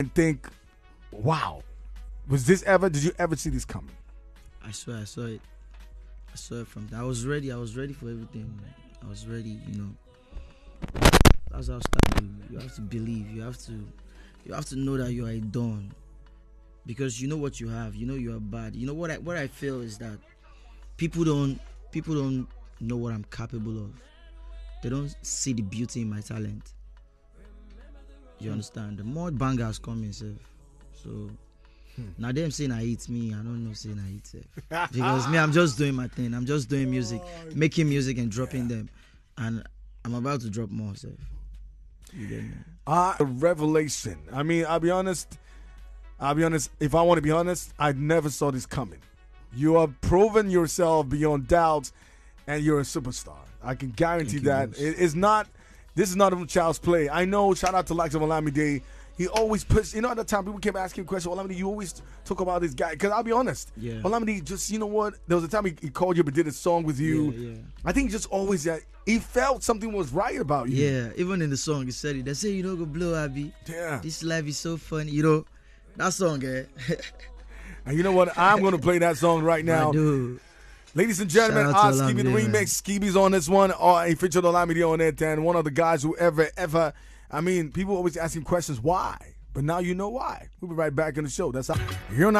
and think, wow, was this ever, did you ever see this coming? I swear, I saw it. I saw it from. I was ready. I was ready for everything. I was ready. You know. That's how start. You, you have to believe. You have to. You have to know that you are a don, because you know what you have. You know you are bad. You know what I what I feel is that people don't people don't know what I'm capable of. They don't see the beauty in my talent. You understand? The more bangers coming, sef. So now them saying I eat me, I don't know saying I eat sef. because me, I'm just doing my thing. I'm just doing music, making music and dropping them, and I'm about to drop more sef. You get me? Uh, a revelation. I mean, I'll be honest. I'll be honest. If I want to be honest, I never saw this coming. You have proven yourself beyond doubt, and you're a superstar. I can guarantee Thank that. It is not. This is not even child's play. I know. Shout out to likes of Olamide. He always puts. You know, at the time people kept asking him questions. Olamide, you always talk about this guy. Because I'll be honest. Yeah. Olamide, just you know what? There was a time he, he called you, but did a song with you. Yeah, yeah. I think just always that he felt something was right about you. Yeah, even in the song, he said it. They say you don't go blow, Abby. Yeah. This life is so funny. You know, that song, eh? And you know what? I'm going to play that song right now. I. Ladies and gentlemen, Shout out Oz to Skiibii the remix. Skiibii's on this one. Uh, or he featured Olamide on it. And one of the guys who ever, ever, I mean, people always asking questions, why? But now you know why. We'll be right back in the show. That's how you're not.